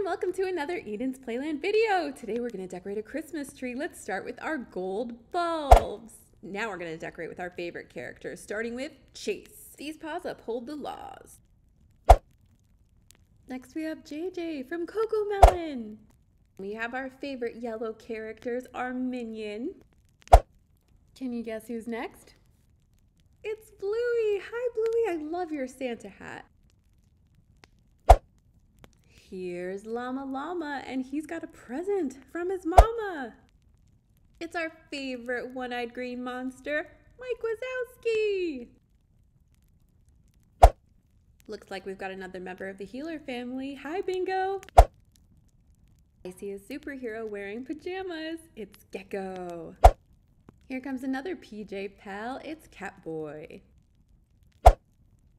everyone, welcome to another Eden's Playland video. Today we're going to decorate a Christmas tree. Let's start with our gold bulbs. Now we're going to decorate with our favorite characters, starting with Chase. These paws uphold the laws. Next we have JJ from CoComelon. We have our favorite yellow characters, our minion. Can you guess who's next? It's Bluey. Hi Bluey, I love your Santa hat. Here's Llama Llama, and he's got a present from his mama. It's our favorite one eyed green monster, Mike Wazowski. Looks like we've got another member of the Heeler family. Hi, Bingo. I see a superhero wearing pajamas. It's Gecko. Here comes another PJ pal. It's Catboy.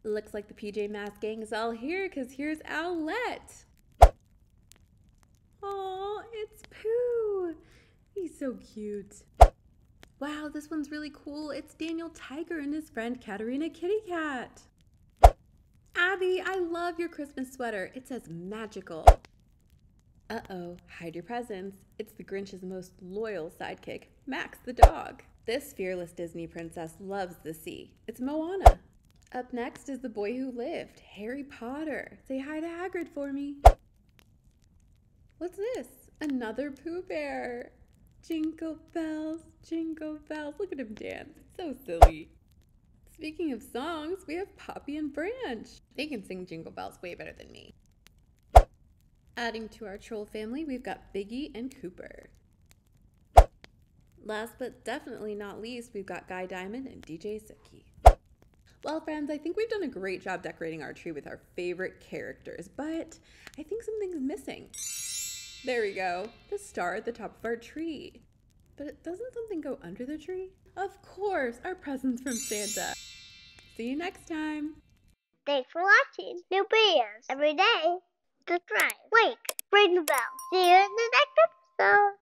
Looks like the PJ Masks gang is all here because here's Owlette. Oh, it's Pooh. He's so cute. Wow, this one's really cool. It's Daniel Tiger and his friend Katerina Kitty Cat. Abby, I love your Christmas sweater. It says magical. Uh-oh, hide your presents. It's the Grinch's most loyal sidekick, Max the dog. This fearless Disney princess loves the sea. It's Moana. Up next is the boy who lived, Harry Potter. Say hi to Hagrid for me. What's this? Another Pooh Bear. Jingle bells, jingle bells. Look at him dance. So silly. Speaking of songs, we have Poppy and Branch. They can sing Jingle Bells way better than me. Adding to our troll family, we've got Biggie and Cooper. Last but definitely not least, we've got Guy Diamond and DJ Suki. Well, friends, I think we've done a great job decorating our tree with our favorite characters, but I think something's missing. There we go, the star at the top of our tree. But doesn't something go under the tree? Of course, our presents from Santa. See you next time. Thanks for watching. New videos every day. Subscribe, like, ring the bell. See you in the next episode.